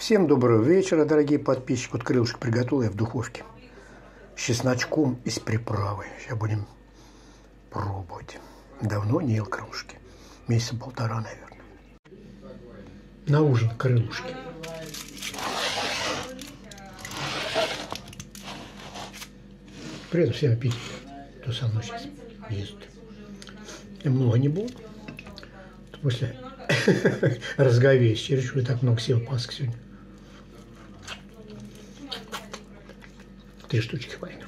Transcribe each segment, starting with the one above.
Всем доброго вечера, дорогие подписчики. Вот крылышко приготовил я в духовке. С чесночком и с приправой. Сейчас будем пробовать. Давно не ел крылышки. Месяца полтора, наверное. На ужин крылышки. Привет всем аппетит, кто со мной сейчас ест. Я много не буду. После разговеешь, чересчур так много сел паск сегодня. Три штучки хватит.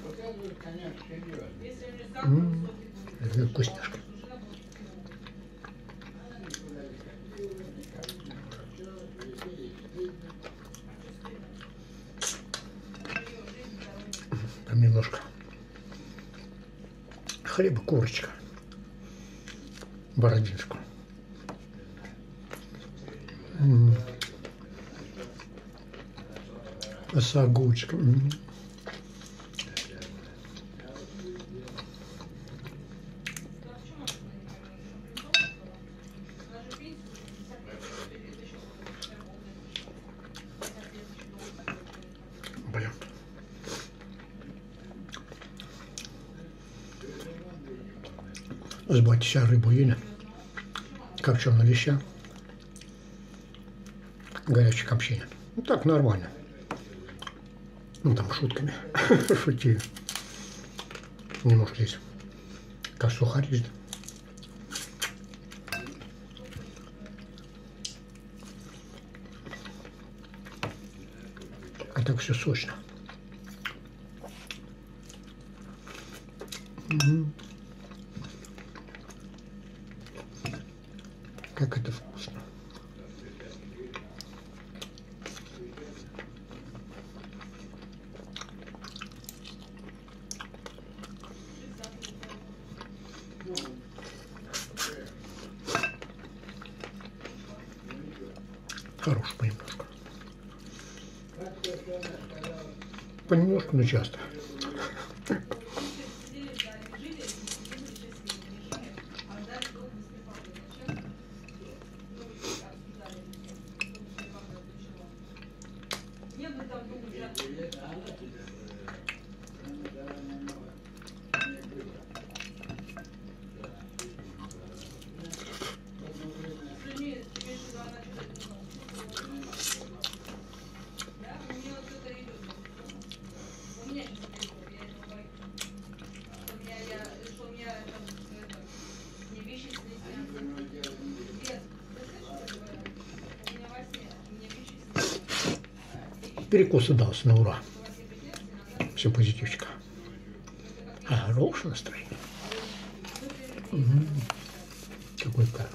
Это вкусняшка. Там немножко хлеба, курочка, бородинскую. Осагучка. Збатися рибу їне. Копченая леща. Горячее копчение. Ну так, нормально. Ну там шутками. Шутили. Немножко здесь косухарь. А так все сочно. Угу. Как это вкусно. Хорош понемножку. Понемножку, но часто. Я бы там был Перекус удался на ура. Все позитивчика. Хорошее настроение. Угу. Какой кайф.